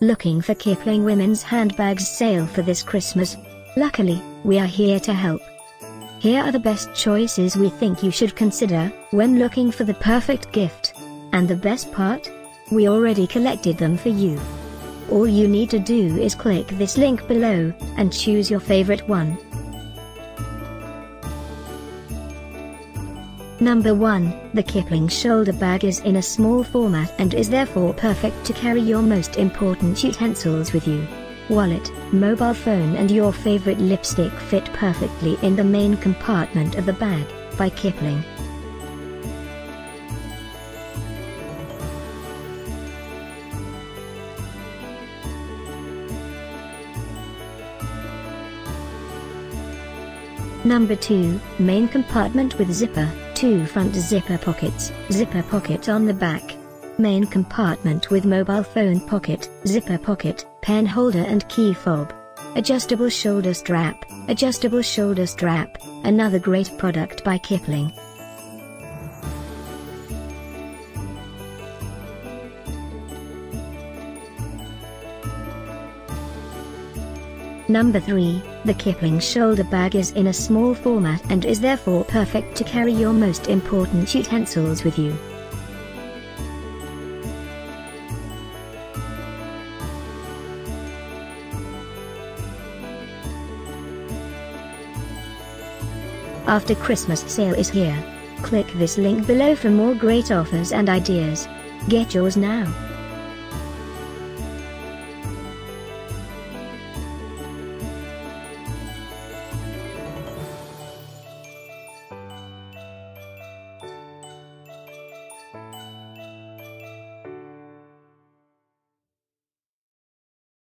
Looking for Kipling Women's Handbags sale for this Christmas? Luckily, we are here to help. Here are the best choices we think you should consider when looking for the perfect gift. And the best part? We already collected them for you. All you need to do is click this link below and choose your favorite one. Number 1, the Kipling shoulder bag is in a small format and is therefore perfect to carry your most important utensils with you. Wallet, mobile phone and your favorite lipstick fit perfectly in the main compartment of the bag, by Kipling. Number 2, main compartment with zipper, 2 front zipper pockets, zipper pocket on the back. Main compartment with mobile phone pocket, zipper pocket, pen holder and key fob. Adjustable shoulder strap, adjustable shoulder strap, another great product by Kipling. Number 3, the Kipling shoulder bag is in a small format and is therefore perfect to carry your most important utensils with you. After Christmas sale is here. Click this link below for more great offers and ideas. Get yours now.